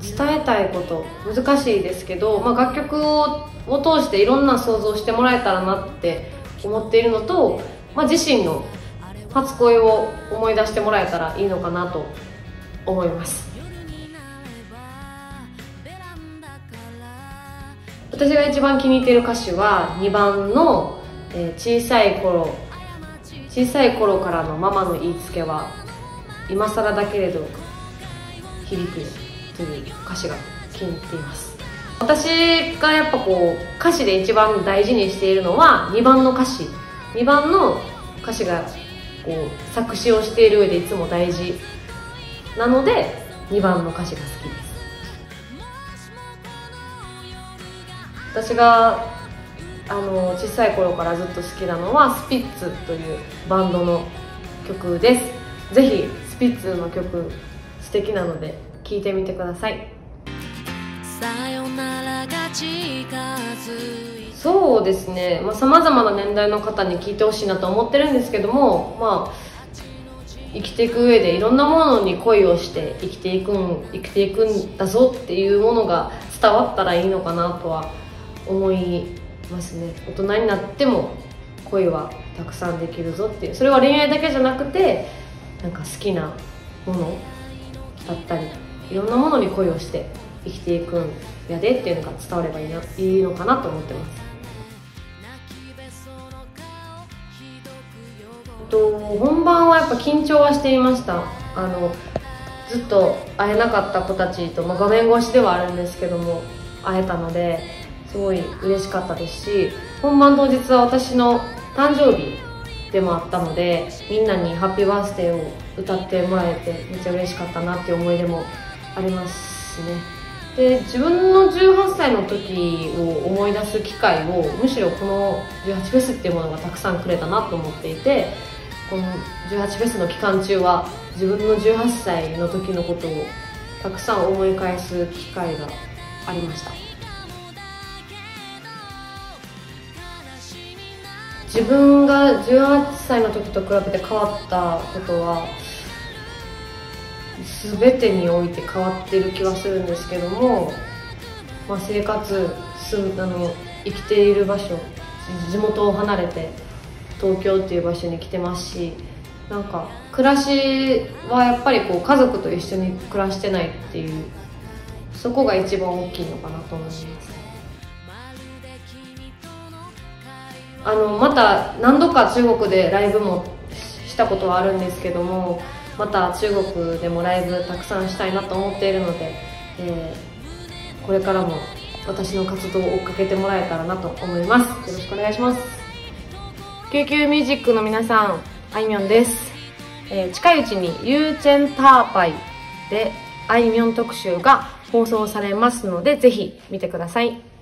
伝えたいこと難しいですけど、まあ、楽曲をを通していろんな想像してもらえたらなって思っているのと、まあ、自身の初恋を思い出してもらえたらいいのかなと思います。私が一番気に入っている歌詞は2番の、えー小さい頃小さい頃からのママの言いつけは今更だけれど響くという歌詞が気に入っています。私がやっぱこう歌詞で一番大事にしているのは2番の歌詞。2番の歌詞がこう作詞をしている上でいつも大事なので2番の歌詞が好きです。私があの小さい頃からずっと好きなのはスピッツというバンドの曲です。ぜひスピッツの曲素敵なので聴いてみてください。そうですね。さまざ、まな年代の方に聴いてほしいなと思ってるんですけどもまあ生きていく上でいろんなものに恋をして生きていくん生きていくんだぞっていうものが伝わったらいいのかなとは思いますね。大人になっても恋はたくさんできるぞっていう。それは恋愛だけじゃなくてなんか好きなものだったりいろんなものに恋をして生きていくんやでっていうのが伝わればいいないいのかなと思ってます。と本番はやっぱ緊張はしていました。あのずっと会えなかった子たちと、まあ、画面越しではあるんですけども会えたのですごい嬉しかったですし本番当日は私の誕生日でもあったのでみんなに「ハッピーバースデー」を歌ってもらえてめっちゃ嬉しかったなっていう思い出もありますね。で自分の18歳の時を思い出す機会をむしろこの18フェスっていうものがたくさんくれたなと思っていてこの18フェスの期間中は自分の18歳の時のことをたくさん思い返す機会がありました。自分が18歳の時と比べて変わったことは全てにおいて変わってる気はするんですけども、まあ、生活住あの生きている場所地元を離れて東京っていう場所に来てますしなんか暮らしはやっぱりこう家族と一緒に暮らしてないっていうそこが一番大きいのかなと思います。あのまた何度か中国でライブもしたことはあるんですけどもまた中国でもライブたくさんしたいなと思っているので、えーこれからも私の活動を追っかけてもらえたらなと思います。よろしくお願いします。救急ミュージックの皆さんあいみょんです、えー近いうちにユーチェンターパイであいみょん特集が放送されますのでぜひ見てください。